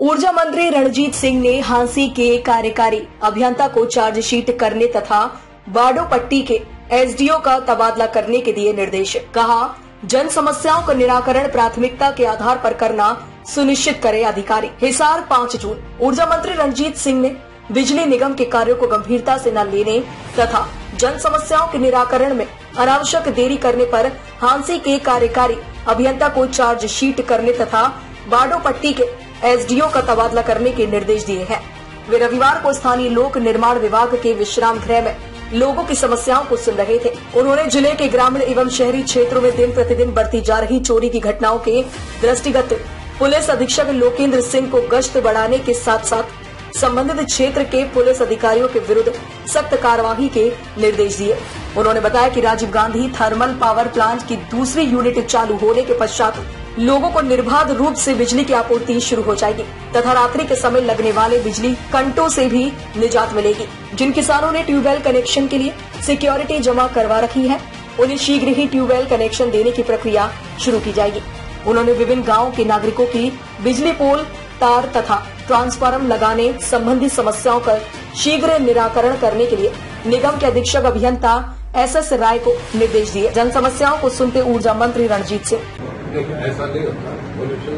ऊर्जा मंत्री रणजीत सिंह ने हांसी के कार्यकारी अभियंता को चार्जशीट करने तथा बाडो पट्टी के एसडीओ का तबादला करने के दिए निर्देश। कहा, जन समस्याओं का निराकरण प्राथमिकता के आधार पर करना सुनिश्चित करे अधिकारी। हिसार, पाँच जून। ऊर्जा मंत्री रणजीत सिंह ने बिजली निगम के कार्यों को गंभीरता से न लेने तथा जन समस्याओं के निराकरण में अनावश्यक देरी करने पर हांसी के कार्यकारी अभियंता को चार्जशीट करने तथा बाडो पट्टी के एसडीओ का तबादला करने के निर्देश दिए हैं। वे रविवार को स्थानीय लोक निर्माण विभाग के विश्राम गृह में लोगों की समस्याओं को सुन रहे थे। उन्होंने ज़िले के ग्रामीण एवं शहरी क्षेत्रों में दिन प्रतिदिन बढ़ती जा रही चोरी की घटनाओं के दृष्टिगत पुलिस अधीक्षक लोकेंद्र सिंह को गश्त बढ़ाने के साथ साथ संबंधित क्षेत्र के पुलिस अधिकारियों के विरुद्ध सख्त कार्यवाही के निर्देश दिए। उन्होंने बताया कि Rajiv Gandhi thermal power plant की दूसरी यूनिट चालू होने के पश्चात लोगों को निर्बाध रूप से बिजली की आपूर्ति शुरू हो जाएगी, तथा रात्रि के समय लगने वाले बिजली कंटों से भी निजात मिलेगी। जिन किसानों ने ट्यूबवेल कनेक्शन के लिए सिक्योरिटी जमा करवा रखी है, उन्हें शीघ्र ही ट्यूबवेल कनेक्शन देने की प्रक्रिया शुरू की जाएगी। उन्होंने विभिन्न गाँव के नागरिकों की बिजली पोल, तार तथा ट्रांसफार्म लगाने संबंधी समस्याओं का शीघ्र निराकरण करने के लिए निगम के अधीक्षक अभियंता एस एस राय को निर्देश दिए। जन समस्याओं को सुनते ऊर्जा मंत्री रणजीत सिंह। लेकिन ऐसा नहीं होता। पोल्यूशन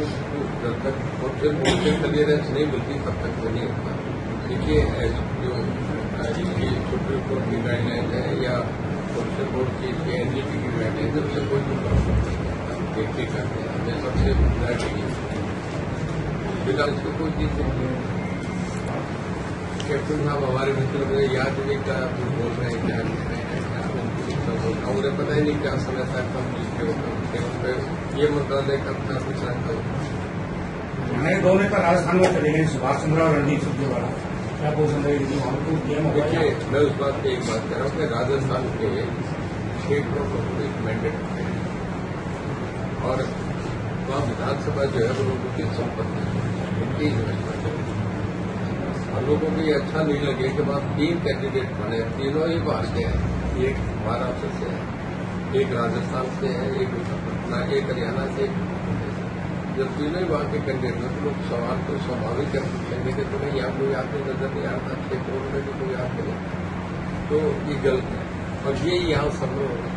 जब तक पोल्यूशन क्लियरेंस नहीं मिलती तब तक वो नहीं होता। देखिए जो सुप्रीम कोर्ट की गाइडलाइन है या पोल्यूशन बोर्ड की एनजीटी की गाइडलाइन है उससे कोई देखते करते हैं हमें सबसे फ़िलहाल इसको कोई चीज़ नहीं कैप्टन साहब, हमारे मित्र में याद नहीं क्या बोल रहे हैं, क्या और उन्हें पता ही नहीं क्या समय था ऊपर ये मंत्रालय कब था दूसरा कब नए दो नेता राजस्थान में चले गए सुभाष चंद्र और रणदीप सुरजेवाला क्या रहेगी देखिए मैं उस बात की एक बात कह रहा हूँ कि राजस्थान के क्षेत्रों को एक मैंडेट और वहाँ विधानसभा जो है वो लोगों की संपत्ति उनकी और लोगों को ये अच्छा नहीं लगे कि वहाँ तीन कैंडिडेट बने तीनों ही बाहर के हैं एक महाराष्ट्र से है, एक राजस्थान से है, एक पटना एक हरियाणा से, एक जब तीनों ही वहाँ के कैंडिडेट तो लोग सवाल तो स्वाभाविक है पूछेंगे कि तुम्हें यहाँ कोई आदमी नज़र नहीं आता क्षेत्रों में भी कोई आदमी नहीं। तो ये गलत है। और ये यहाँ संभव होगा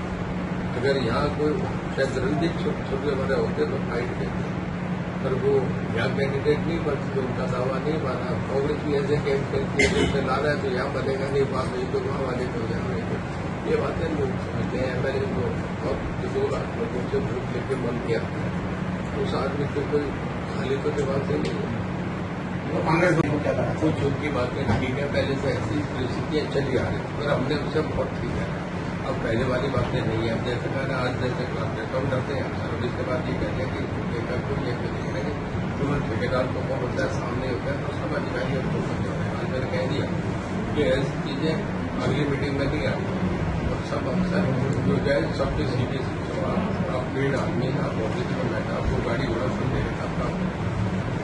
अगर यहाँ कोई शायद रणदीप छोटे बड़े होते तो फाइट देते पर वो यहाँ कैंडिडेट नहीं बनते उनका दावा नहीं माना कांग्रेस भी ऐसे कैंडिडेट ला रहा है तो यहाँ बनेगा नहीं बात नहीं तो वहाँ वाले को यहाँ नहीं ये बातें लोग समझते हैं जो और दो लाख लोगों से वोट लेके मन किया। उस आदमी को कोई खाली तो जवाब से नहीं है। कांग्रेस कुछ उनकी बातें ठीक है पहले से ऐसी परिस्थितियाँ चली आ रही पर हमने उसे बहुत ठीक है। अब पहले वाली बातें नहीं है अब जैसे मैंने आज जैसे क्लास लेता हूँ डरते हैं सर इसके बाद ये कहते हैं कि ठेकेदार को ये करेंगे। तुरंत ठेकेदार को कौन होता है सामने होता है तो सब अधिकारी और आज मैंने कह दिया कि ऐसी चीज़ें अगली मीटिंग में नहीं आती। सब अफसर जो जाए सबके सीधे आप पेड़ आदमी आप ऑफ़िस में बैठा आपको गाड़ी घोड़ा सुन देगा आपका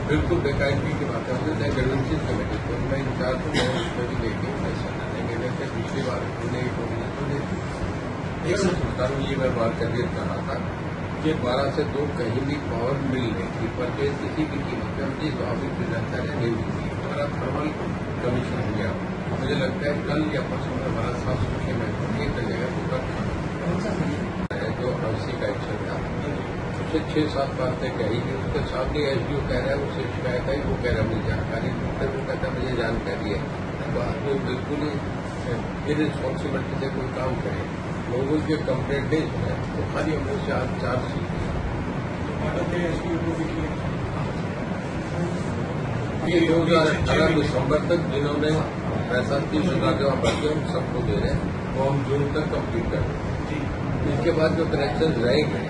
बिल्कुल बेकायदगी की बात है। चाहे गवर्नेंस कमेटी को मैं इंचार्ज हूँ मैं उसमें भी लेके फैसला लेंगे वैसे पिछली बार हमने एक ऑर्डिनेंस एक सोचता हूँ ये मैं बात करके कहा था कि बारह से दो कहीं भी पावर मिल रही थी परचेज किसी भी कीमत पर ऑफ़िस में जानता है, नहीं मिलती हमारा थर्मल कमीशन हो गया। मुझे लगता है कल या परसों में हमारा साफ़ सुथरे में ये चलेगा जो अस्सी का एक्शन था। उससे छह सात बातें कही कि उसके सामने एसडीओ कह रहा है उससे शिकायत आई वो कह रहा है मुझे जानकारी तो वो कहता मुझे जानकारी है। तो आपको बिल्कुल ही इरिस्पॉन्सिबिलिटी से कोई काम करे। लोगों के कंप्लेंट नहीं सुने तो खाली हम उससे आज चार्जशीट ये दो हज़ार अठारह दिसंबर तक जिन्होंने पैसा तीस हज़ार जमा भर के हम सबको दे रहे हैं वो हम जून तक कंप्लीट कर रहे हैं। इसके बाद जो कनेक्शन रहेंगे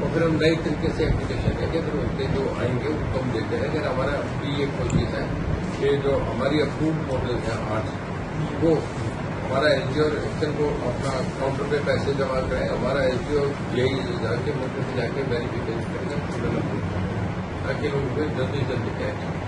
तो फिर हम नई तरीके से एप्लीकेशन देंगे फिर उनके जो आएँगे उनको हम देते हैं अगर हमारा भी कोई चीज़ है कि जो हमारी अप्रूव मॉडल है आर्ट्स वो हमारा एसडीओ एक्शन को अपना काउंटर पे पैसे जमा करें हमारा एसडीओ यही जाके मोटर से जाके वेरिफिकेशन करेंगे ताकि लोग जल्दी जल्दी कैच